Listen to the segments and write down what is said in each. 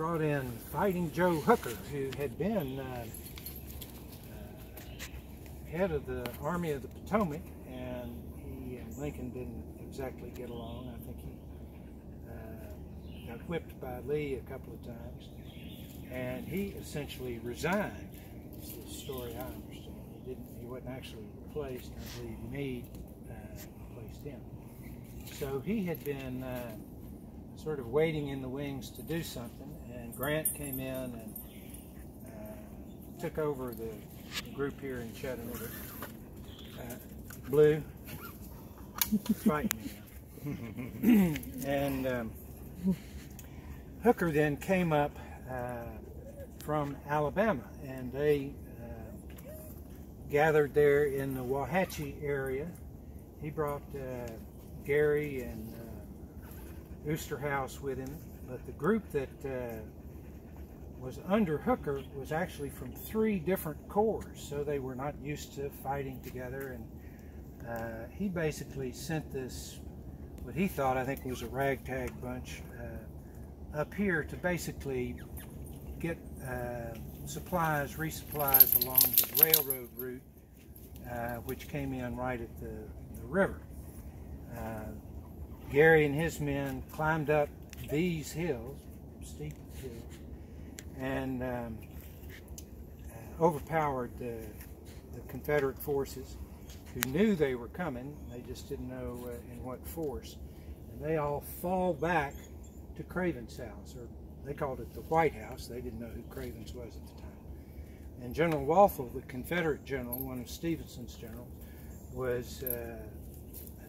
brought in Fighting Joe Hooker, who had been uh, uh, head of the Army of the Potomac, and he and Lincoln didn't exactly get along. I think he uh, got whipped by Lee a couple of times, and he essentially resigned. It's the story I understand. He didn't. He wasn't actually replaced. I believe Meade uh, replaced him. So he had been uh, sort of waiting in the wings to do something, Grant came in and uh, took over the, group here in Chattanooga. Uh, Blue, fight me and um, Hooker then came up uh, from Alabama, and they uh, gathered there in the Wauhatchie area. He brought uh, Geary and uh, Osterhaus with him, but the group that was under Hooker was actually from three different corps, so they were not used to fighting together. And uh, he basically sent this, what he thought I think was a ragtag bunch, uh, up here to basically get uh, supplies, resupplies along the railroad route, uh, which came in right at the, the river. Uh, Geary and his men climbed up these hills, steep hills, and um, overpowered the, the, Confederate forces who knew they were coming. They just didn't know uh, in what force. And they all fall back to Craven's house, or they called it the White House. They didn't know who Cravens was at the time. And General Walthall, the Confederate general, one of Stevenson's generals, was uh,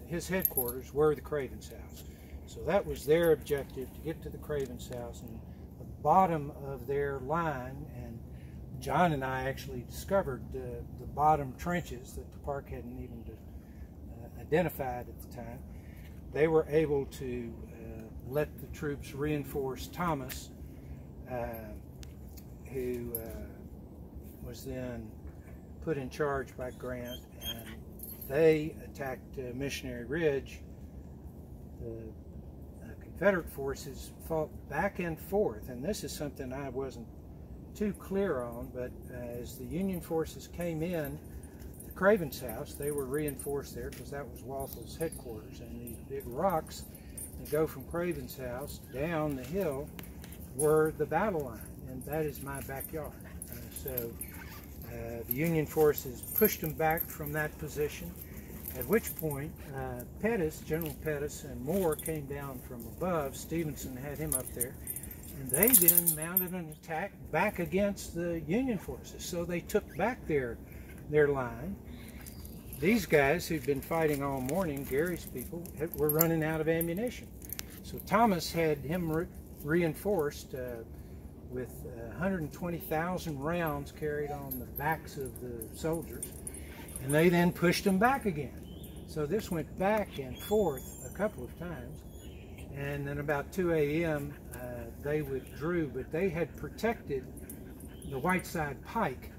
his headquarters were the Cravens house. So that was their objective to get to the Cravens house and bottom of their line and John and I actually discovered the, the bottom trenches that the park hadn't even uh, identified at the time. They were able to uh, let the troops reinforce Thomas, uh, who uh, was then put in charge by Grant and they attacked uh, Missionary Ridge, the Confederate forces fought back and forth, and this is something I wasn't too clear on, but uh, as the Union forces came in, the Craven's house, they were reinforced there because that was Walthall's headquarters, and these big rocks that go from Craven's house down the hill were the battle line, and that is my backyard. So uh, the Union forces pushed them back from that position, at which point uh, Pettus, General Pettus, and Moore came down from above. Stevenson had him up there, and they then mounted an attack back against the Union forces. So they took back their, their line. These guys who'd been fighting all morning, Geary's people, were running out of ammunition. So Thomas had him re reinforced uh, with uh, 120,000 rounds carried on the backs of the soldiers. And they then pushed them back again. So this went back and forth a couple of times. And then about 2 a.m., uh, they withdrew, but they had protected the Whiteside Pike,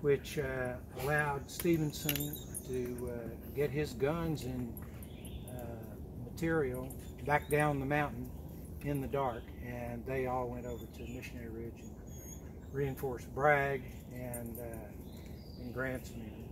which uh, allowed Stevenson to uh, get his guns and uh, material back down the mountain in the dark, and they all went over to Missionary Ridge and reinforced Bragg and, uh, and Grant's men.